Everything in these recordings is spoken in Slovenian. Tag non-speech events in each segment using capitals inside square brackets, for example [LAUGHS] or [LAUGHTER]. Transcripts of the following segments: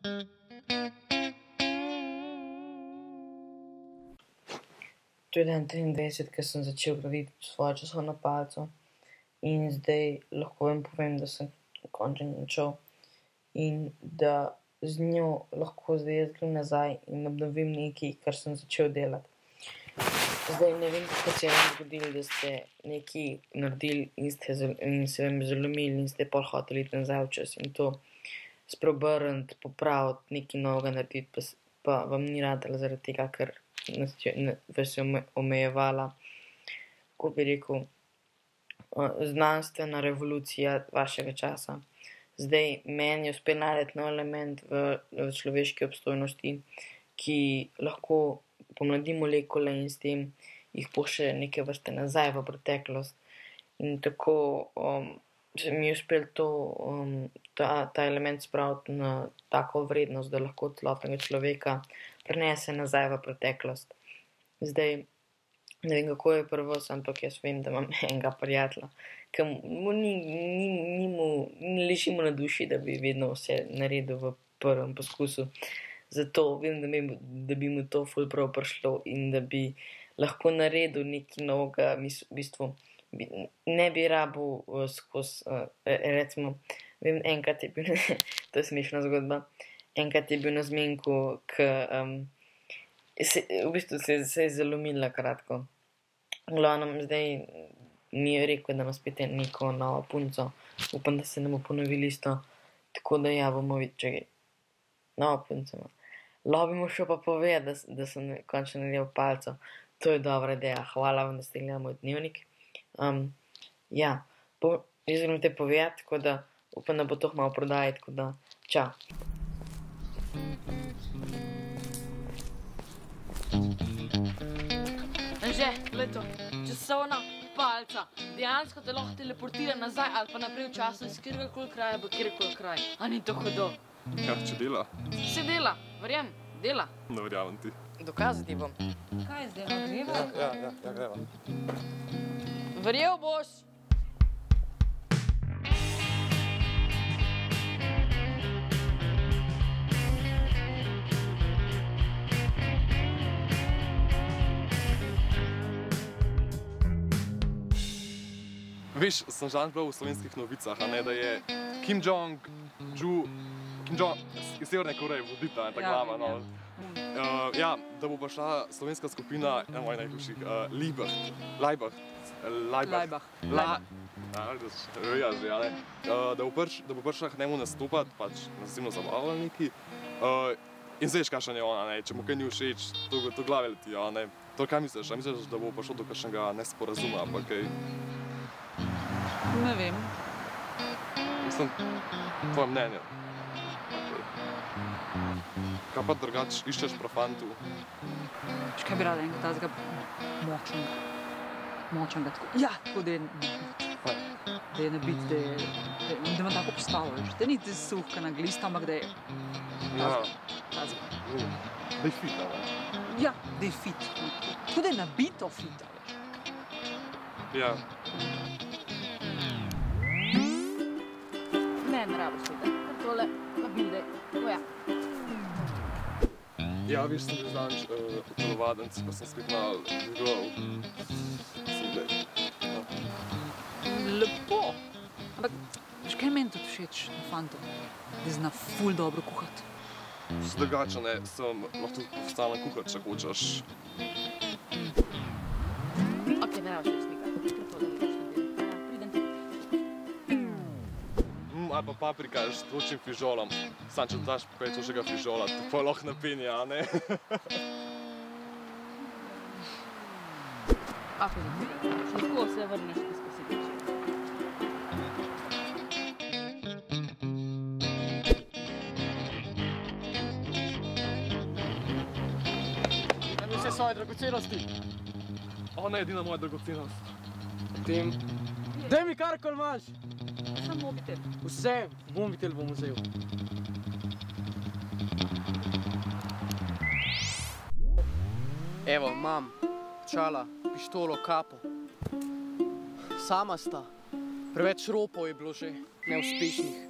Je dan 23, ker sem začel graditi svojo časovno palico. In zdaj lahko vam povem, da sem končno začel in da z njo lahko zdaj jaz grem nazaj in obnovim nekaj, kar sem začel delati. Zdaj ne vem, kako se je vam zgodilo, da ste nekaj naredili in, ste, in se vam zalomili in ste pol hoteli iti nazaj v čas in to spreobrniti, popraviti, nekaj novega narediti, pa, pa vam ni radilo zaradi tega, ker nas je, vas je omejevala, kako bi rekel, znanstvena revolucija vašega časa. Zdaj, meni je uspel najti nov element v, v človeški obstojnosti, ki lahko pomladi molekule in s tem jih pošlje neke vrste nazaj v preteklost. In tako um, se mi je uspel to, um, ta, ta element spraviti na tako vrednost, da lahko celotnega človeka prenese nazaj v preteklost. Zdaj, ne vem, kako je prvo, ampak jaz vem, da imam [LAUGHS] enega prijatelja, ki mu ni, ni, ni mu, ni lišimo na duši, da bi vedno vse naredil v prvem poskusu. Zato vem, da, mi, da bi mu to ful prav prišlo in da bi lahko naredil nekaj novega, v bistvu ne bi rabu uh, skozi, uh, recimo, vem, enkrat je bil, [LAUGHS] to je smešna zgodba, enkrat je bil na zmenku, k. Um, se, v bistvu se, se je zelo umila kratko. Glavno, zdaj mi je rekel, da ima spet neko novo punco, upam, da se ne bo ponovili isto. Tako da ja, bomo videli, če je novo punco. Lobimo še pa pove, da, da sem končno naredil palco. To je dobra ideja. Hvala vam, da ste gledali moj dnevnik. Um, ja, jaz grem te povedati, tako da upam, da bo to malo prodajati. Tako da, čau. Že, leto, časovna palca, dejansko te lahko teleportira nazaj ali pa naprej v času iz kjerkoli kraja v kjerkoli kraj. A ni to hudo? Ja, če dela. Se dela, verjam, dela. Ne verjamem ti. Dokazati bom. Kaj zdaj, gremo? Ja, ja, ja, gremo. Verjel boš. Veš, sem že bral v slovenskih novicah, a ne, da je Kim Jong, Ju, Kim Jong iz Severne Koreje, vodita, ta Ja, glava. No. Uh, ja, da bo pa šla slovenska skupina, ena mojih najljubših, uh, Liebach, Leibach, Leibach. Leibach. La, Ja, že, ne. Uh, da bo prš, da bo prišla k njemu nastopati, pač na zasebno zabavo ali neki. Uh, in zdaj, kakšen je ona, ne, če mu kaj ni všeč, to, to glave leti, ja, ne. To kaj misliš, a misliš, da bo prišlo do kakšnega nesporazuma, pa kaj? Ne vem. Mislim, tvoje mnenje. Kaj pa drugače iščeš profantu? Kaj bi rada enega tazga močnega. Močnega tako. Ja, tako da je Kaj? da je nabit, da je, da, da ima tako postavo, veš. Da ni ti suhka na glista, ampak da je Ja, tazga. mm, da je fit, a ne? Ja, da je fit. Tako da je nabito fit, a veš. Ja, Ne, ne rabiš tega. Kar tole, pa bilde. O ja. ja, veš, sem bil zadnjič uh, telovadenc, pa sem spet malo igral. Kaj meni tudi všeč na fantu? Da zna ful dobro kuhati. Z drugače ne, sem lahko tudi postalen kuhar, če hočeš. Ok, ne rabiš več ne dela. Ja, pridem. Mm, ali pa paprika s točnim fižolom. Sam če daš pečošega fižola, to pa lahko napenja, a ne? A, pridem ti. Lahko se vrneš, ko si večji. Vse svoje dragocenosti. Ona je edina moja dragocenost. Tim. Daj mi kar kol imaš. Samo mobitel. Vse, mobitel bom vzel. Evo, imam čala, pištolo, kapo. Sama sta. Preveč ropov je bilo že, neuspešnih.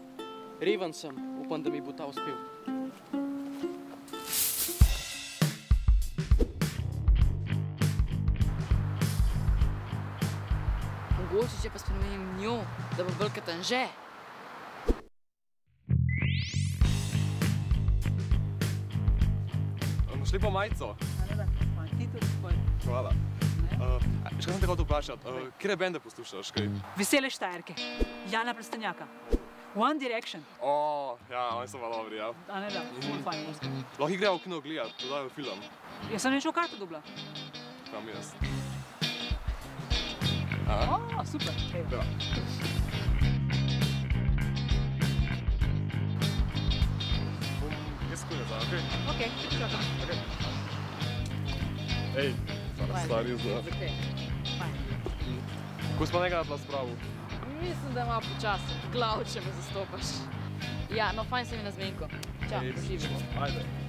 Reven sem, upam, da mi bo ta uspel. Če pa spremenim njo, da bo bolj katanže. Bomo šli po majico. Hvala. Uh, še kaj sem te hotel vprašati, uh, kje bende poslušaš? Kaj? Vesele štajerke, Jana Prestanjaka, One Direction, O, ja, oni so malo dobri, ja. a ne da, ful fajn muzika. Lahko jih gremo v kino gledati, podajo film. Jaz sem nešel karto dobila. Kam jaz. Ej, stari zna. Zakaj? Fajn. Ko smo nekaj na spravu. Mislim, da ima počasi, glav, če me zastopaš. Ja, no fajn se mi na zmenko. Čau, živiš. Ajde.